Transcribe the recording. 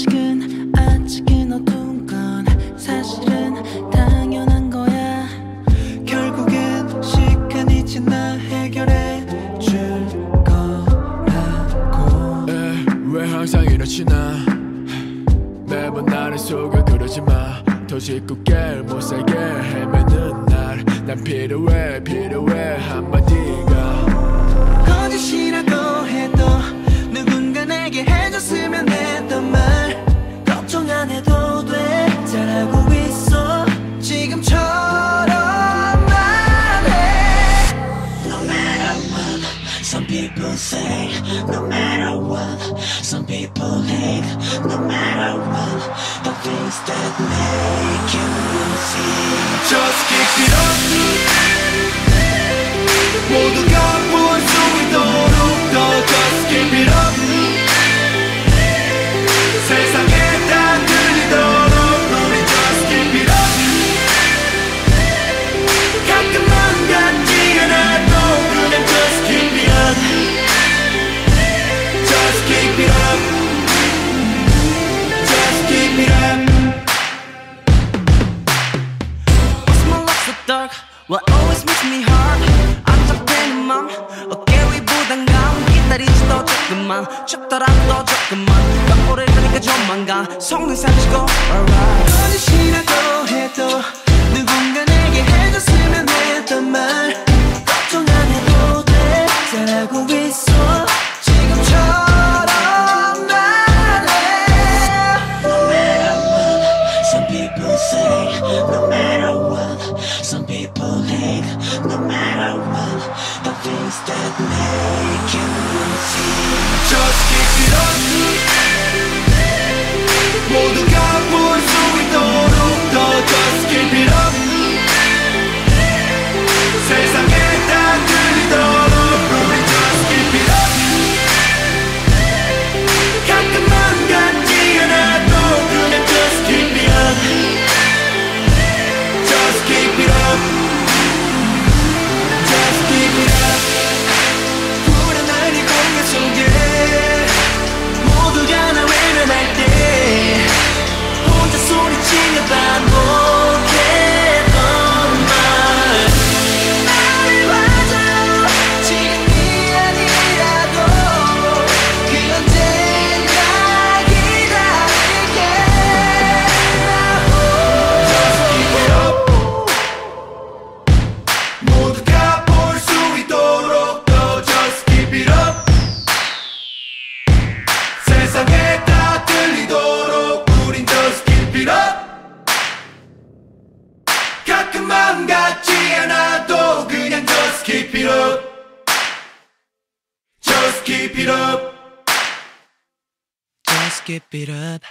아직은 아직은 어두운 건 사실은 당연한 거야. 결국엔 시간이 지나 해결해 줄 거라고. 에, 왜 항상 이렇지 나? 매번 나를 속여 그러지 마더 짓궂게 못 살게 헤매는 날 난 필요해 필요해. 한마디가 거짓이라고 해도 누군가 내게 해줬으면 했던 people say, no matter what some people hate, no matter what the things that make you see. Just keep it up 모두가 볼 수 있도록 더 Just keep it up Dark? What always makes me hard? 안잡히는 맘 어깨 위 부담감. 기다리지도 조금만. 춥더라도 조금만. 깜보를 가니까 조만간. 속는 사치고 alright. 거짓이라고 해도 가끔만 같지 않아도 그냥 just keep it up just keep it up just keep it up